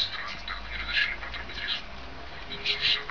стражу так не разрешили потрогать рисунок. Ну, Он совершенно